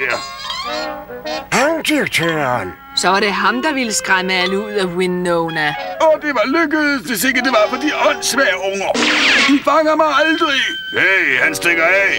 Ja. Han, direktøren. Så var det ham, der ville skræmme alle ud af Winona. Og oh, det var lykkedes, hvis ikke det var for de åndssvage unger. De fanger mig aldrig. Hey, han stikker af.